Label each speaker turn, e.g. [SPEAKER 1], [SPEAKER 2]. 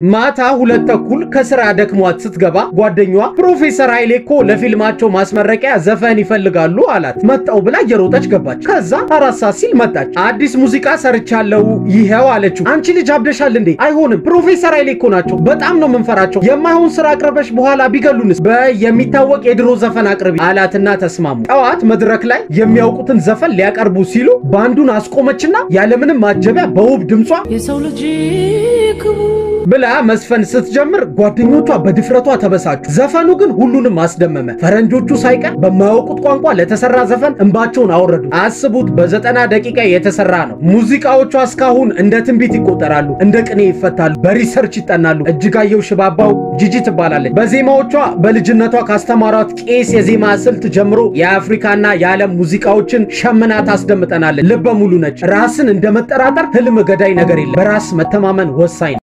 [SPEAKER 1] ማታ ሁለት ተኩል ከስራ ደክሟት ስትገባ ጓደኛዋ ፕሮፌሰር ኃይሌ እኮ ለፊልማቸው ማስመረቂያ ዘፈን ይፈልጋሉ አላት። መጣው ብላ እየሮጠች ገባች። ከዛ አራት ሰዓት ሲል መጣች። አዲስ ሙዚቃ ሰርቻለሁ ይኸው አለችው። አንቺ ልጅ አብደሻል እንዴ? አይሆንም፣ ፕሮፌሰር ኃይሌ እኮ ናቸው። በጣም ነው የምንፈራቸው። የማይሆን ስራ አቅርበሽ በኋላ ቢገሉንስ? በይ የሚታወቅ የድሮ ዘፈን አቅርቢ አላትና ተስማሙ። ጠዋት መድረክ ላይ የሚያውቁትን ዘፈን ሊያቀርቡ ሲሉ ባንዱን አስቆመችና ያለምንም ማጀቢያ በውብ ድምጿ
[SPEAKER 2] የሰው ልጅ ክቡር
[SPEAKER 1] ብላ መዝፈን ስትጀምር ጓደኞቿ በድፍረቷ ተበሳጩ። ዘፈኑ ግን ሁሉንም አስደመመ። ፈረንጆቹ ሳይቀር በማያውቁት ቋንቋ ለተሰራ ዘፈን እንባቸውን አወረዱ። አስቡት፣ በዘጠና ደቂቃ የተሰራ ነው። ሙዚቃዎቿ እስካሁን እንደ ትንቢት ይቆጠራሉ፣ እንደ ቅኔ ይፈታሉ፣ በ research ይጠናሉ። እጅጋየሁ ሽባባው ጂጂ ትባላለች። በዜማዎቿ በልጅነቷ ካስተማሯት ቄስ የዜማ ስልት ጀምሮ የአፍሪካና የዓለም ሙዚቃዎችን ሸምና ታስደምጠናለች። ልበ ሙሉ ነች። ራስን እንደ መጠራጠር ህልም ገዳይ ነገር የለም። በራስ መተማመን ወሳኝ ነው።